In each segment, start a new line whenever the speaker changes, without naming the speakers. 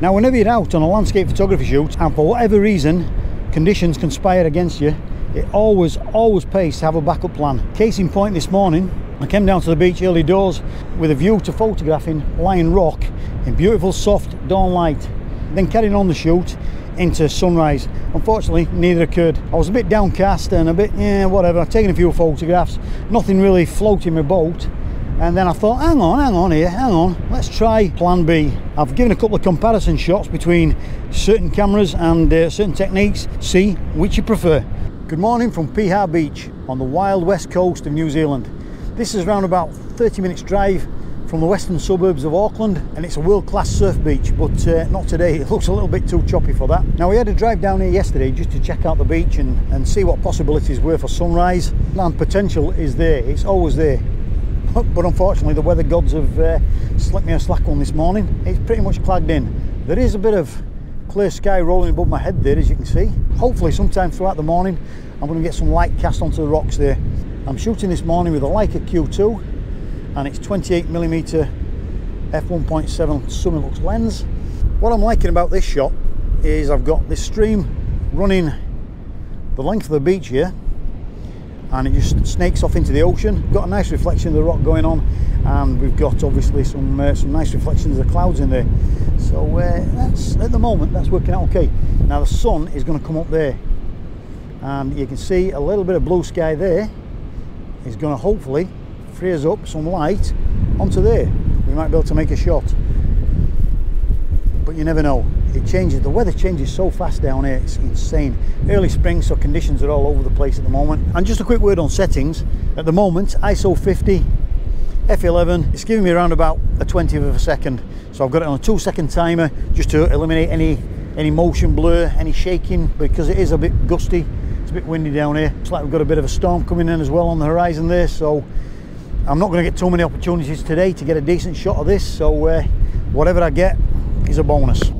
Now whenever you're out on a landscape photography shoot and for whatever reason conditions conspire against you, it always, always pays to have a backup plan. Case in point this morning, I came down to the beach early doors with a view to photographing Lion Rock in beautiful soft dawn light. Then carrying on the shoot into sunrise. Unfortunately, neither occurred. I was a bit downcast and a bit, yeah, whatever. I've taken a few photographs, nothing really floating my boat. And then I thought, hang on, hang on here, hang on, let's try plan B. I've given a couple of comparison shots between certain cameras and uh, certain techniques, see which you prefer. Good morning from Piha Beach on the wild west coast of New Zealand. This is around about 30 minutes drive from the western suburbs of Auckland and it's a world-class surf beach but uh, not today. It looks a little bit too choppy for that. Now we had a drive down here yesterday just to check out the beach and, and see what possibilities were for sunrise. Land potential is there. It's always there but unfortunately the weather gods have uh, slipped me a slack one this morning. It's pretty much clagged in. There is a bit of clear sky rolling above my head there as you can see. Hopefully sometime throughout the morning I'm going to get some light cast onto the rocks there. I'm shooting this morning with a Leica Q2 and it's 28 millimeter f1.7 Summilux lens. What I'm liking about this shot is I've got this stream running the length of the beach here and it just snakes off into the ocean got a nice reflection of the rock going on and we've got obviously some uh, some nice reflections of the clouds in there so uh, that's at the moment that's working out okay now the sun is going to come up there and you can see a little bit of blue sky there is going to hopefully frees up some light onto there. We might be able to make a shot. But you never know. It changes, the weather changes so fast down here, it's insane. Early spring, so conditions are all over the place at the moment. And just a quick word on settings. At the moment, ISO 50, F11, it's giving me around about a 20th of a second. So I've got it on a two second timer just to eliminate any any motion blur, any shaking, because it is a bit gusty. It's a bit windy down here. It's like we've got a bit of a storm coming in as well on the horizon there. So I'm not going to get too many opportunities today to get a decent shot of this so uh, whatever I get is a bonus.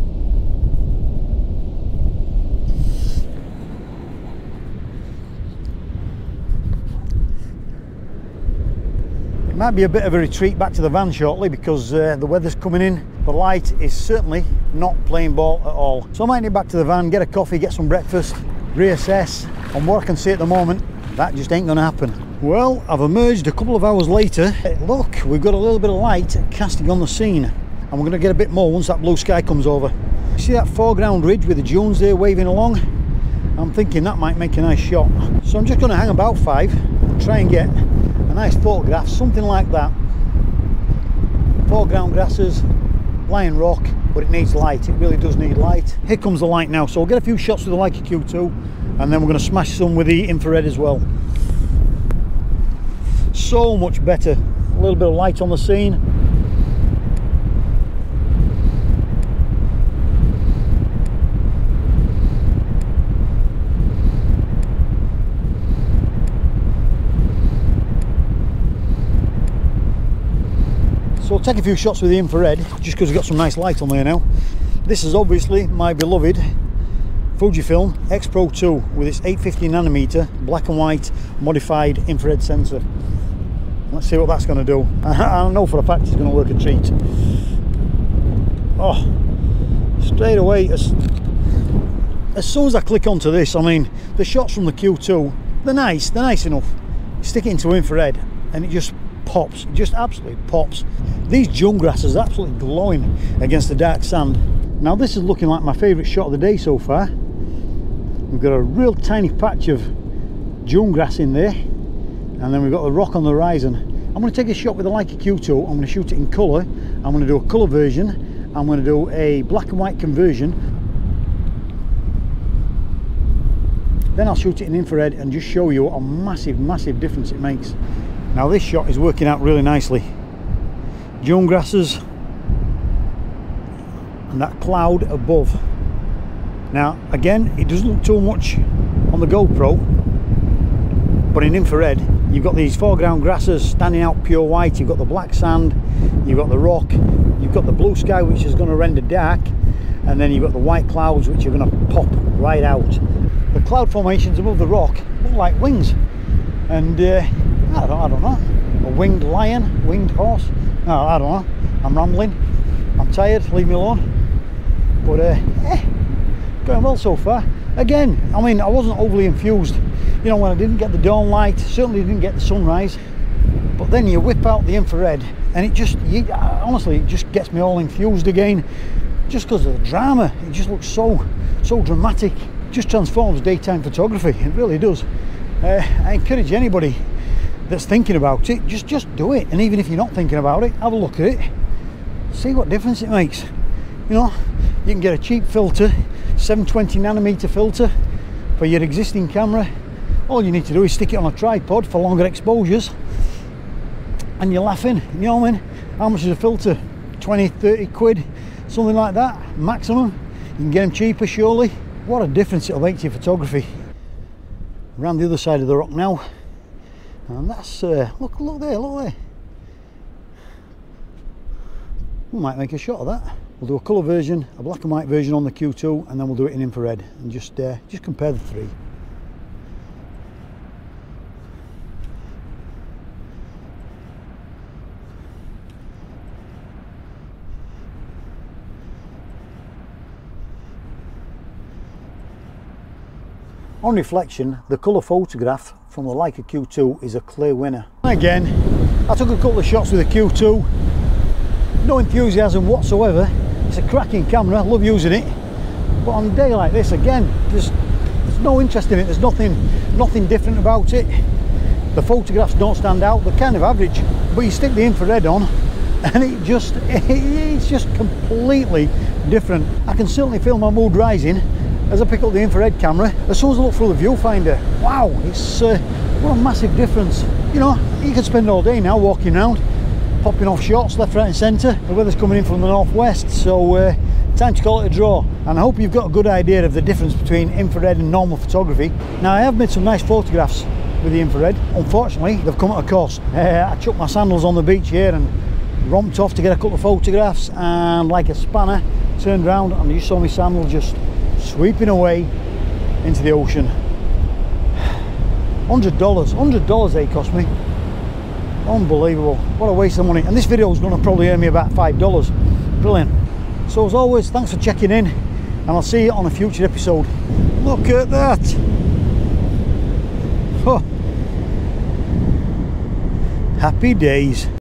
Might be a bit of a retreat back to the van shortly because uh, the weather's coming in. The light is certainly not playing ball at all. So I might nip back to the van, get a coffee, get some breakfast, reassess. On what I can see at the moment, that just ain't going to happen. Well, I've emerged a couple of hours later. Look, we've got a little bit of light casting on the scene. And we're going to get a bit more once that blue sky comes over. See that foreground ridge with the dunes there waving along? I'm thinking that might make a nice shot. So I'm just going to hang about five try and get a nice photograph, something like that. Foreground grasses, Lion Rock, but it needs light. It really does need light. Here comes the light now. So we'll get a few shots with the Leica Q2 and then we're going to smash some with the infrared as well so much better a little bit of light on the scene So I'll take a few shots with the infrared just because we've got some nice light on there now. This is obviously my beloved Fujifilm X Pro 2 with its 850 nanometer black and white modified infrared sensor. Let's see what that's going to do. I know for a fact it's going to work a treat. Oh, straight away, as, as soon as I click onto this, I mean, the shots from the Q2, they're nice, they're nice enough. Stick it into infrared and it just pops, just absolutely pops. These dune grasses are absolutely glowing against the dark sand. Now this is looking like my favourite shot of the day so far. We've got a real tiny patch of dune grass in there and then we've got the rock on the horizon I'm going to take a shot with the Leica Q2 I'm going to shoot it in colour I'm going to do a colour version I'm going to do a black and white conversion then I'll shoot it in infrared and just show you what a massive massive difference it makes now this shot is working out really nicely. Dune grasses and that cloud above. Now again it doesn't look too much on the GoPro but in infrared you've got these foreground grasses standing out pure white. You've got the black sand you've got the rock you've got the blue sky which is going to render dark and then you've got the white clouds which are going to pop right out. The cloud formations above the rock look like wings and uh, I, don't, I don't know a winged lion winged horse no, I don't know I'm rambling I'm tired leave me alone But uh, eh, going well so far. Again, I mean, I wasn't overly infused. You know, when I didn't get the dawn light, certainly didn't get the sunrise. But then you whip out the infrared, and it just, you, honestly, it just gets me all infused again. Just because of the drama, it just looks so, so dramatic. Just transforms daytime photography. It really does. Uh, I encourage anybody that's thinking about it, just just do it. And even if you're not thinking about it, have a look at it. See what difference it makes. You know, you can get a cheap filter, 720 nanometer filter for your existing camera. All you need to do is stick it on a tripod for longer exposures and you're laughing, you know what I mean? How much is a filter? 20, 30 quid, something like that, maximum. You can get them cheaper surely. What a difference it'll make to your photography. Around the other side of the rock now. And that's, uh, look, look there, look there. We might make a shot of that. We'll do a colour version, a black and white version on the Q2, and then we'll do it in infrared and just uh, just compare the three. On reflection, the colour photograph from the Leica Q2 is a clear winner. Again, I took a couple of shots with the Q2. No enthusiasm whatsoever. It's a cracking camera, I love using it. But on a day like this, again, there's, there's no interest in it. There's nothing, nothing different about it. The photographs don't stand out. They're kind of average. But you stick the infrared on and it just, it's just completely different. I can certainly feel my mood rising as I pick up the infrared camera, as soon as I look through the viewfinder, wow, it's uh, what a massive difference. You know, you could spend all day now walking around, popping off shots left, right and centre. The weather's coming in from the northwest, so uh, time to call it a draw. And I hope you've got a good idea of the difference between infrared and normal photography. Now, I have made some nice photographs with the infrared. Unfortunately, they've come at a cost. Uh, I chucked my sandals on the beach here and romped off to get a couple of photographs and like a spanner, turned around and you saw my sandal just sweeping away into the ocean. $100, $100 they cost me. Unbelievable, what a waste of money. And this video is going to probably earn me about $5. Brilliant. So as always, thanks for checking in and I'll see you on a future episode. Look at that. Oh. Happy days.